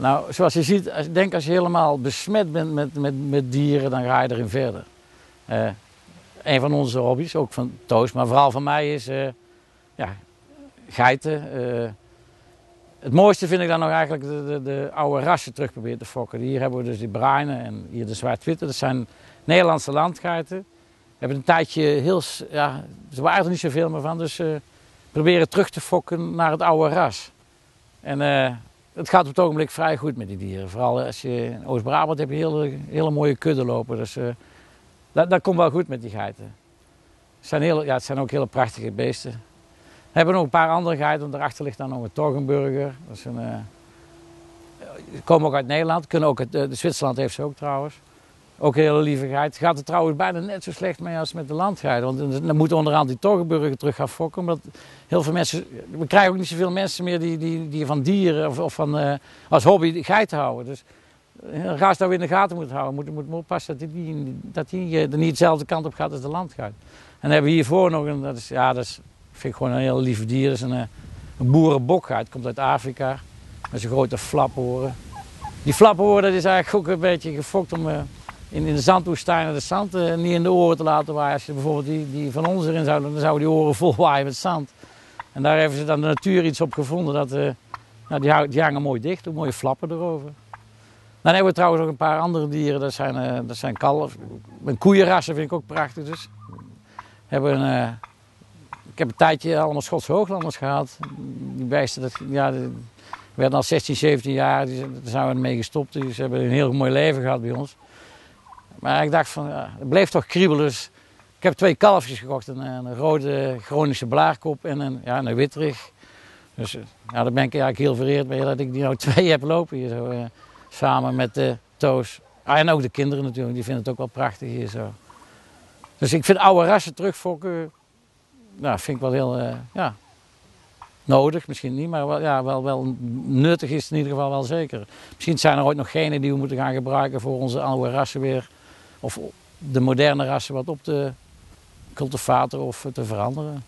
Nou, zoals je ziet, denk als je helemaal besmet bent met, met, met dieren, dan ga je erin verder. Eh, een van onze hobby's, ook van Toos, maar vooral van mij is eh, ja, geiten. eh. het mooiste vind ik dan nog eigenlijk de, de, de oude rassen terug proberen te fokken. Hier hebben we dus die bruine en hier de zwart-witte. Dat zijn Nederlandse landgeiten. We hebben een tijdje heel, ja, er waren er niet zoveel meer van, dus proberen terug te fokken naar het oude ras. En het gaat op het ogenblik vrij goed met die dieren. Vooral als je in Oost-Brabant heb je hele, hele mooie kudden lopen. Dus eh, dat, dat komt wel goed met die geiten. Het zijn, heel, ja, het zijn ook hele prachtige beesten. We hebben nog een paar andere geiten, want daarachter ligt dan nog een Torgenburger. Dat is een, eh, komen ook uit Nederland, kunnen ook uit, eh, Zwitserland heeft ze ook trouwens. Ook een hele lieve geit. Gaat er trouwens bijna net zo slecht mee als met de landgeiten. Want dan moeten we onderhand die Torgenburger terug gaan fokken. Omdat heel veel mensen, we krijgen ook niet zoveel mensen meer die, die, die van dieren of, of van, eh, als hobby geiten houden. Dus een ras dat we in de gaten moeten houden. Moet, moet oppassen dat die, dat die eh, er niet dezelfde kant op gaat als de landgeit. En dan hebben we hiervoor nog een, dat is, ja, dat is, vind ik gewoon een heel lieve dier. Dat is een, eh, een boerenbokgeit, komt uit Afrika. Met zijn grote flaporen. Die flaporen dat is eigenlijk ook een beetje gefokt om eh, in, in de zandwoestijnen de zand eh, niet in de oren te laten waaien. Als je bijvoorbeeld die, die van ons erin zou doen, dan zouden die oren vol waaien met zand. En daar hebben ze dan de natuur iets op gevonden. Dat, eh, nou, die, die hangen mooi dicht, ook mooie flappen erover. Dan hebben we trouwens ook een paar andere dieren. Dat zijn, eh dat zijn kalf. Een koeienrassen vind ik ook prachtig. Dus. Hebben een, ik heb een tijdje allemaal Schotse hooglanders gehad. Die beesten, dat, ja, die werden al 16, 17 jaar. Daar zijn we mee gestopt. Dus ze hebben een heel mooi leven gehad bij ons. Maar ik dacht van, ja, het bleef toch kriebelen. Dus ik heb twee kalfjes gekocht. Een, een rode chronische blaarkop en een, ja, een witterig. Dus eh, ja, daar ben ik eigenlijk heel vereerd mee dat ik die nou twee heb lopen hier zo. eh, samen met de Toos. Ah, en ook de kinderen natuurlijk, die vinden het ook wel prachtig hier zo. Dus ik vind oude rassen terugfokken, nou, vind ik wel heel, eh, ja, nodig. Misschien niet, maar wel, ja, wel, wel nuttig is het in ieder geval wel zeker. Misschien zijn er ooit nog genen die we moeten gaan gebruiken voor onze oude rassen weer. Of de moderne rassen wat op te cultiveren of te veranderen.